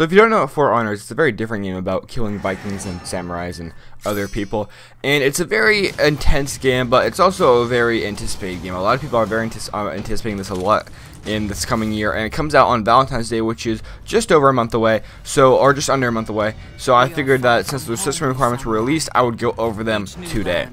So if you don't know what For Honor is, it's a very different game about killing Vikings and samurais and other people. And it's a very intense game, but it's also a very anticipated game. A lot of people are very uh, anticipating this a lot in this coming year and it comes out on Valentine's Day which is just over a month away so or just under a month away so I figured that since the system requirements were released I would go over them today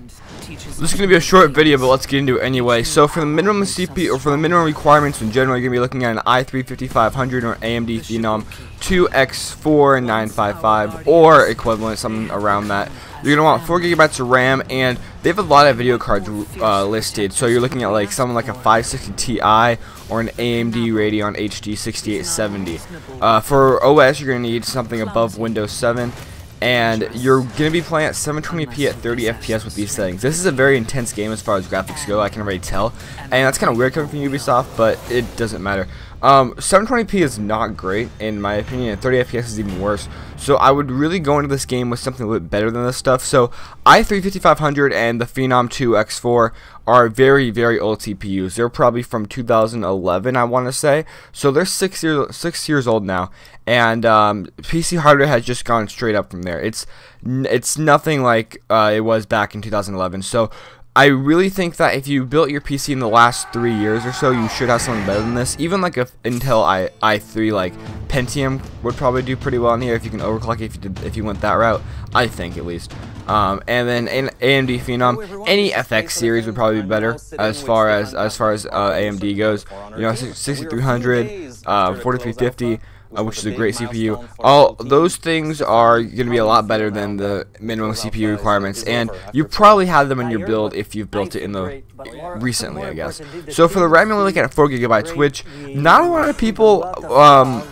this is going to be a short video, but let's get into it anyway. So for the minimum CPU, or for the minimum requirements in general, you're going to be looking at an i3-5500 or AMD Phenom 2X4955 or equivalent, something around that. You're going to want 4 gigabytes of RAM, and they have a lot of video cards uh, listed. So you're looking at like something like a 560 Ti or an AMD Radeon HD 6870. Uh, for OS, you're going to need something above Windows 7 and you're going to be playing at 720p at 30 FPS with these settings. This is a very intense game as far as graphics go, I can already tell, and that's kind of weird coming from Ubisoft, but it doesn't matter. Um, 720p is not great, in my opinion, and 30 FPS is even worse, so I would really go into this game with something a little bit better than this stuff. So, i3-5500 and the Phenom 2 X4 are very, very old CPUs. They're probably from 2011, I want to say, so they're six years, six years old now, and um, PC hardware has just gone straight up from there. It's, it's nothing like uh, it was back in 2011, so I really think that if you built your PC in the last three years or so, you should have something better than this. Even like a Intel i i3 like Pentium would probably do pretty well in here if you can overclock if you did if you went that route. I think at least. Um, and then in AMD Phenom, any FX series would probably be better as far as as far as uh, AMD goes. You know, 6300, uh, 4350 uh, which is a great CPU. All those things are going to be a lot better than the minimum CPU requirements, and you probably have them in your build if you've built it in the recently, I guess. So for the RAM, you're looking at 4 gigabytes, which not a lot of people um,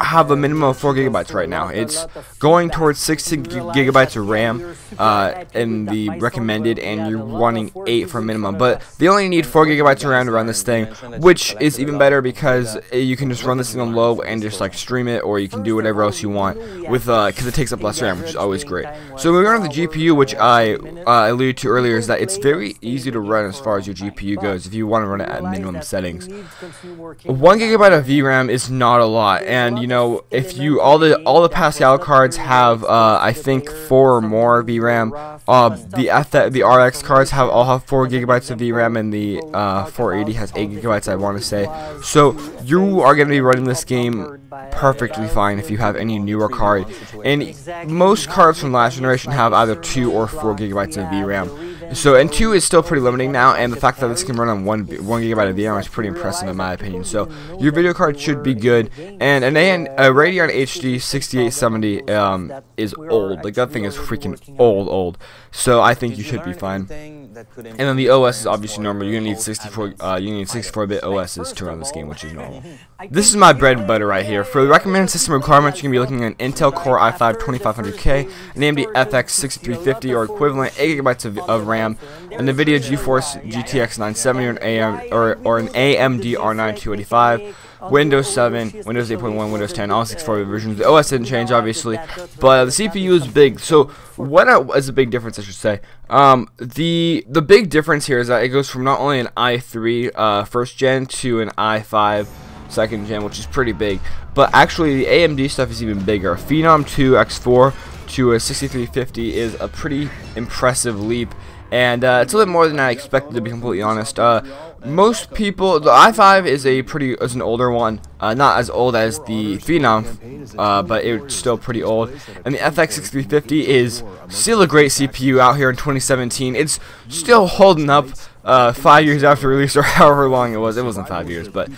have a minimum of 4 gigabytes right now. It's going towards 16 gigabytes of RAM uh, in the recommended, and you're wanting 8 for minimum. But they only need 4 gigabytes of RAM to run this thing, which is even better because you can just run this thing on low and just like stream it, or you can do whatever else you want with because uh, it takes up less RAM, which is always great. So moving on to the GPU, which I uh, alluded to earlier, is that it's very easy to run as far as your GPU goes if you want to run it at minimum settings. 1 gigabyte of VRAM is not a lot, and you know, if you all the all the Pascal cards have, uh, I think four or more VRAM. Uh, the F the RX cards have all have four gigabytes of VRAM, and the uh, 480 has eight gigabytes. I want to say. So you are going to be running this game perfectly fine if you have any newer card. And most cards from last generation have either two or four gigabytes of VRAM. So, N2 is still pretty limiting now, and the fact that this can run on 1, 1 gigabyte of VRAM is pretty impressive in my opinion. So, your video card should be good, and an AN, a Radeon HD 6870 um, is old. Like, that thing is freaking old, old. So, I think you should be fine. And then the OS is obviously normal. You're need 64, uh, you need 64-bit OSs to run this game, which is normal. This is my bread and butter right here. For the recommended system requirements, you're gonna be looking at an Intel Core i5 2500K, an AMD FX 6350 or equivalent, 8 gigabytes of, of RAM, a NVIDIA GeForce GTX 970 or an, AM, or, or an AMD R9 285. Windows 7, Windows 8.1, Windows 10, all 64 versions. The OS didn't change, obviously, but the CPU is big. So what is a big difference, I should say? Um, the the big difference here is that it goes from not only an i3 uh, first gen to an i5 second gen, which is pretty big, but actually the AMD stuff is even bigger. Phenom 2 X4 to a 6350 is a pretty impressive leap and uh, it's a little more than I expected to be completely honest. Uh, most people, the i5 is a pretty, is an older one, uh, not as old as the Phenom, uh, but it's still pretty old. And the FX 6350 is still a great CPU out here in 2017. It's still holding up uh, five years after release or however long it was. It wasn't five years, but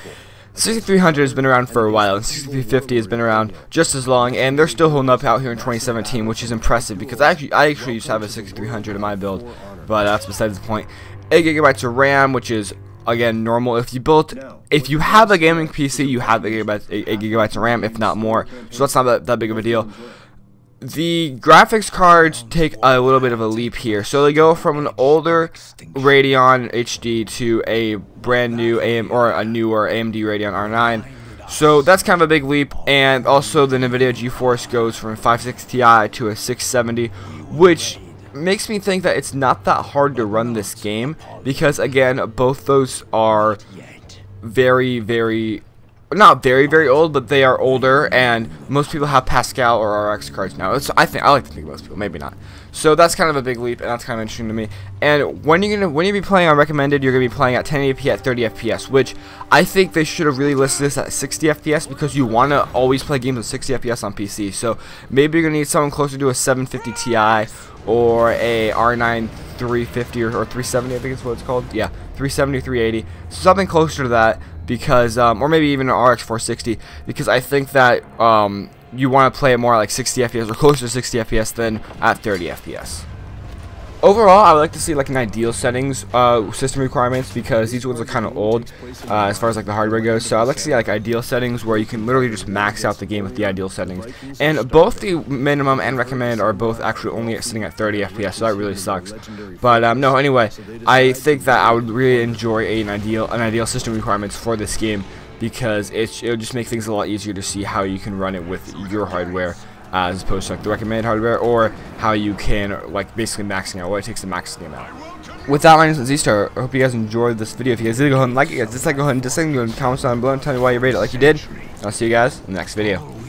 6300 has been around for a while, and 6350 has been around just as long, and they're still holding up out here in 2017, which is impressive because I actually, I actually used to have a 6300 in my build, but that's besides the point. 8 gigabytes of RAM, which is again normal. If you built, if you have a gaming PC, you have 8 gigabytes, 8, 8 gigabytes of RAM, if not more. So that's not that, that big of a deal. The graphics cards take a little bit of a leap here. So they go from an older Radeon HD to a brand new AM or a newer AMD Radeon R9. So that's kind of a big leap, and also the NVIDIA GeForce goes from 560 Ti to a 670, which makes me think that it's not that hard to run this game because again both those are very very not very very old, but they are older, and most people have Pascal or RX cards now. It's, I think I like to think most people, maybe not. So that's kind of a big leap, and that's kind of interesting to me. And when you're gonna when you be playing on recommended, you're gonna be playing at 1080p at 30 FPS, which I think they should have really listed this at 60 FPS because you want to always play games at 60 FPS on PC. So maybe you're gonna need someone closer to a 750 Ti or a R9 350 or, or 370, I think is what it's called. Yeah, 370, 380, something closer to that because, um, or maybe even an RX 460 because I think that um, you want to play it more like 60 FPS or closer to 60 FPS than at 30 FPS. Overall, I would like to see like an ideal settings uh, system requirements because these ones are kind of old uh, as far as like the hardware goes. So I'd like to see like ideal settings where you can literally just max out the game with the ideal settings. And both the minimum and recommend are both actually only sitting at 30 FPS, so that really sucks. But um, no, anyway, I think that I would really enjoy an ideal an ideal system requirements for this game because it it'll just make things a lot easier to see how you can run it with your hardware uh, as opposed to like the recommended hardware, or how you can like basically maxing out what it takes to max the game out. With that, my name is Z-Star. I hope you guys enjoyed this video. If you guys did, go ahead and like it. Guys, dislike, go ahead and dislike, go ahead and comment down below and tell me why you rate it like you did. I'll see you guys in the next video.